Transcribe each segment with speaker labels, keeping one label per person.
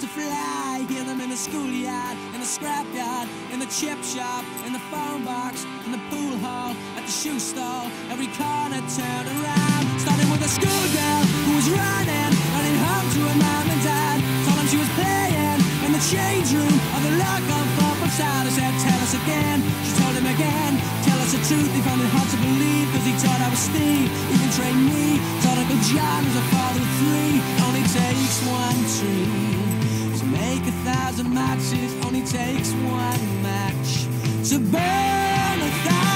Speaker 1: to fly. Hear them in the schoolyard, in the scrapyard, in the chip shop, in the phone box, in the pool hall, at the shoe store. Every corner turned around. Starting with a schoolgirl who was running, running home to her mom and dad. Told them she was playing in the change room of the local football side. I said, Tell us again. She told him again. Tell us the truth. He found it hard to believe because he thought I was Steve. Even trained me. Thought Uncle John was a father of three. Only takes one tree to make a thousand matches. Only takes one match to burn a thousand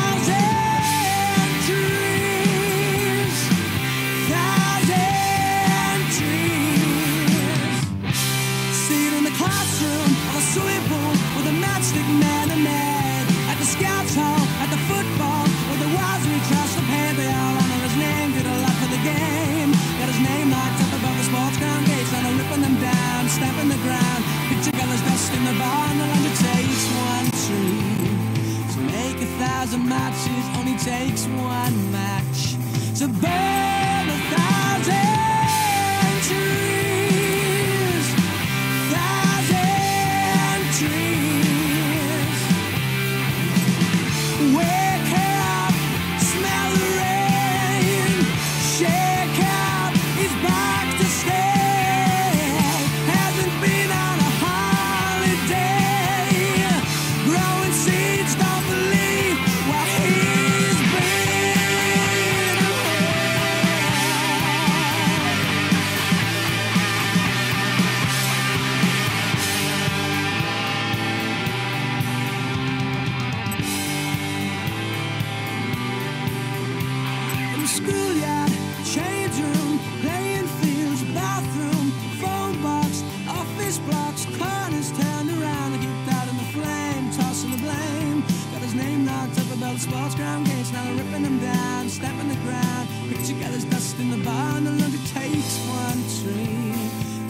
Speaker 1: schoolyard, change room, playing fields, bathroom, phone box, office blocks, corners turned around. I kicked out in the flame, tossing the blame. Got his name knocked up about the sports ground gates. Now they're ripping them down, stamping the ground. Picture gathers dust in the barn. The only takes one tree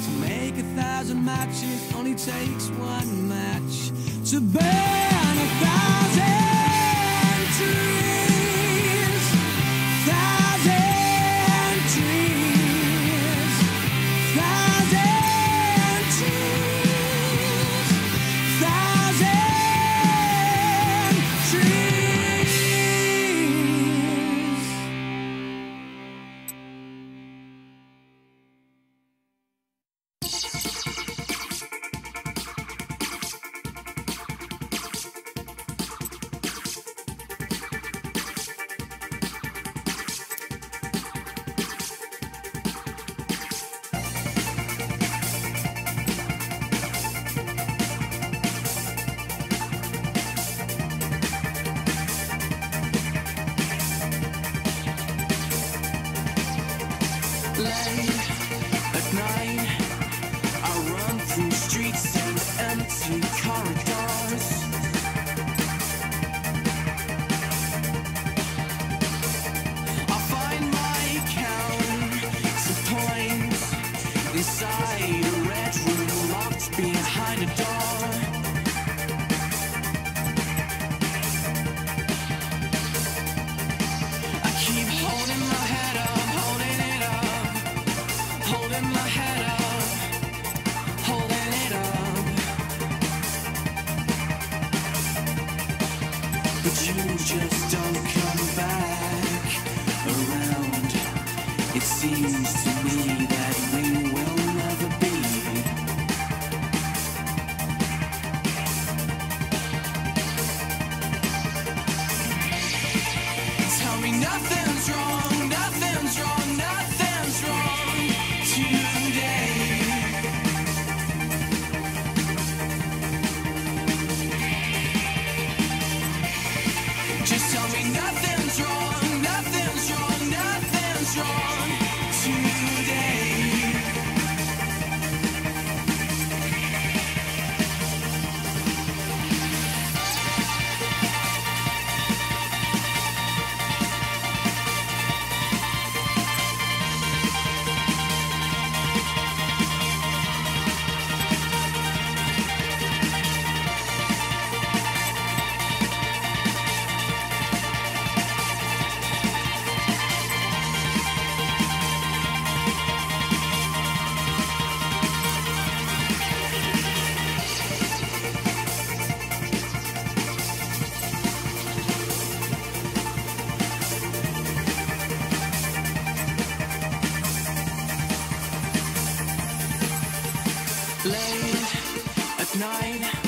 Speaker 1: to make a thousand matches. Only takes one match to burn life. Late at night,